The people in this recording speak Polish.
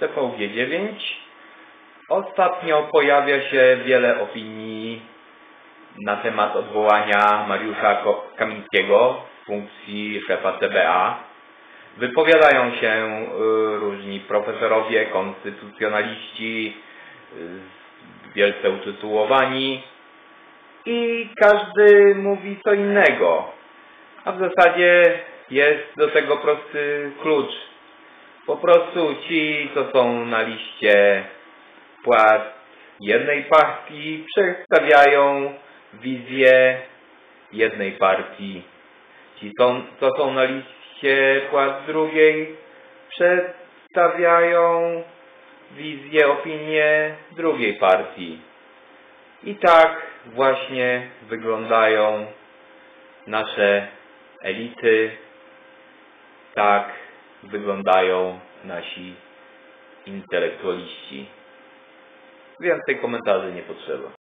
TVG9. Ostatnio pojawia się wiele opinii na temat odwołania Mariusza Kamińskiego z funkcji szefa CBA. Wypowiadają się y, różni profesorowie, konstytucjonaliści, y, wielce utytułowani i każdy mówi co innego. A w zasadzie jest do tego prosty klucz. Po prostu ci, co są na liście płac jednej partii, przedstawiają wizję jednej partii. Ci, co są na liście płac drugiej, przedstawiają wizję, opinię drugiej partii. I tak właśnie wyglądają nasze elity, tak wyglądają nasi intelektualiści. Więcej komentarzy nie potrzeba.